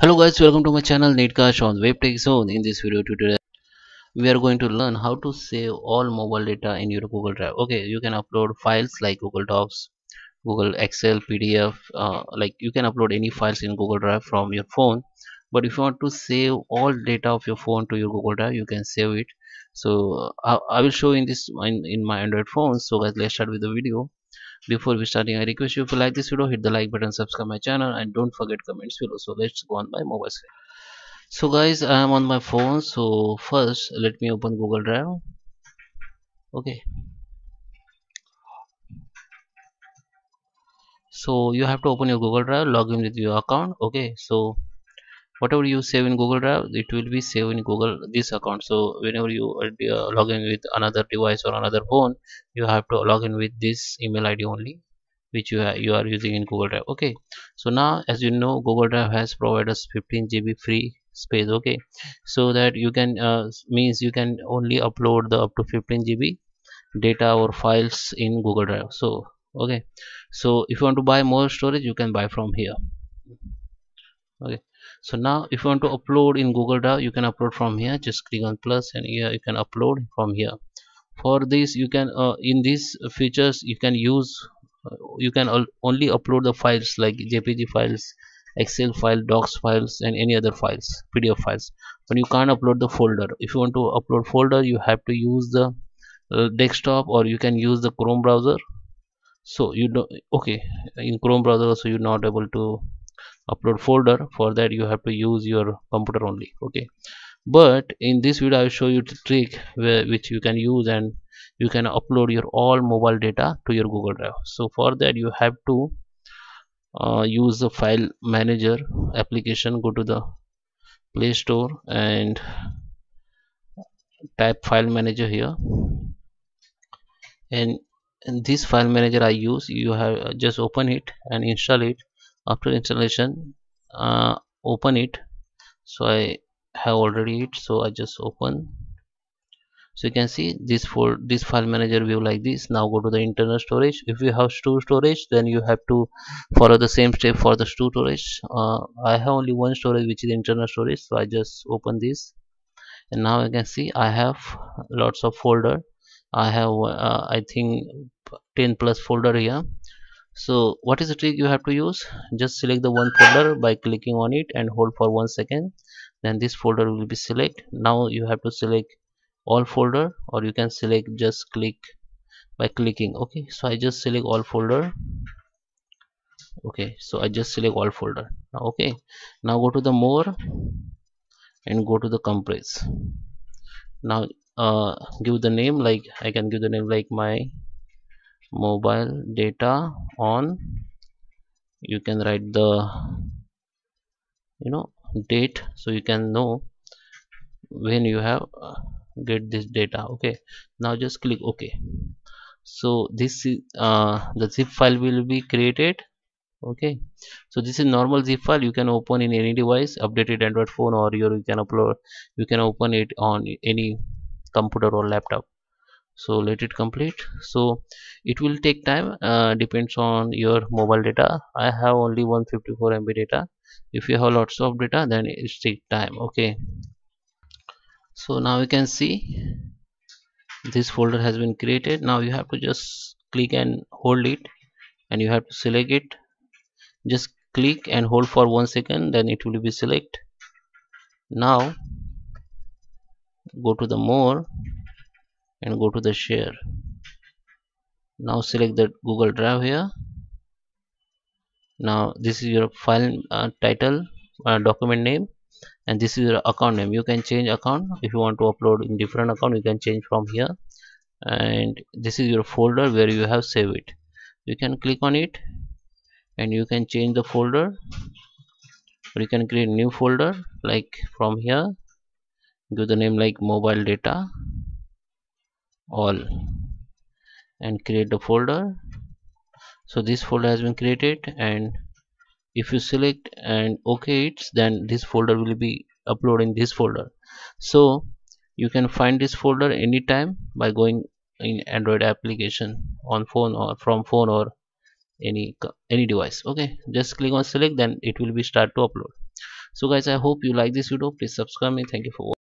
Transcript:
Hello guys, welcome to my channel NetCast on WebTech Zone. In this video tutorial, we are going to learn how to save all mobile data in your Google Drive. Okay, you can upload files like Google Docs, Google Excel, PDF, uh, like you can upload any files in Google Drive from your phone. But if you want to save all data of your phone to your Google Drive, you can save it. So uh, I, will show in this in, in my Android phone. So guys, let's start with the video before we starting i request you if you like this video hit the like button subscribe my channel and don't forget comments below. So let's go on my mobile screen. So guys i am on my phone. So first let me open google drive. Okay. So you have to open your google drive log in with your account. Okay. So whatever you save in google drive it will be saved in google this account. So whenever you uh, log in with another device or another phone you have to log in with this email id only which you, you are using in google drive. Okay. So now as you know google drive has provided us 15 gb free space. Okay. So that you can uh, means you can only upload the up to 15 gb data or files in google drive. So okay. So if you want to buy more storage you can buy from here. Okay so now if you want to upload in google drive you can upload from here just click on plus and here you can upload from here. For this you can uh, in these features you can use uh, you can only upload the files like jpg files excel file docs files and any other files pdf files. But you can't upload the folder. If you want to upload folder you have to use the uh, desktop or you can use the chrome browser. So you know okay in chrome browser so you're not able to upload folder for that you have to use your computer only okay? But in this video i will show you the trick where, which you can use and you can upload your all mobile data to your google drive. So for that you have to uh, use the file manager application go to the play store and type file manager here. And, and this file manager i use you have just open it and install it after installation uh, open it. So I have already it so I just open. So you can see this for this file manager view like this. Now go to the internal storage. If you have two storage then you have to follow the same step for the two storage. Uh, I have only one storage which is internal storage so I just open this. And now you can see I have lots of folder. I have uh, I think 10 plus folder here so what is the trick you have to use? Just select the one folder by clicking on it and hold for one second. Then this folder will be select. Now you have to select all folder or you can select just click by clicking okay? So i just select all folder. Okay so i just select all folder. Okay. Now go to the more and go to the compress. Now uh, give the name like i can give the name like my mobile data on. You can write the you know date so you can know when you have uh, get this data okay? Now just click ok. So this is uh, the zip file will be created okay? So this is normal zip file. You can open in any device updated android phone or your you can upload you can open it on any computer or laptop so let it complete. So it will take time uh, depends on your mobile data. I have only 154 mb data. If you have lots of data then it take time okay? So now you can see this folder has been created. Now you have to just click and hold it and you have to select it. Just click and hold for one second then it will be select. Now go to the more and go to the share. Now select the google drive here. Now this is your file uh, title uh, document name and this is your account name. You can change account. If you want to upload in different account you can change from here. And this is your folder where you have saved it. You can click on it and you can change the folder. Or you can create new folder like from here. Give the name like mobile data all and create the folder. So this folder has been created and if you select and ok it then this folder will be uploaded in this folder. So you can find this folder anytime by going in android application on phone or from phone or any any device. Okay just click on select then it will be start to upload. So guys i hope you like this video. Please subscribe me. Thank you for watching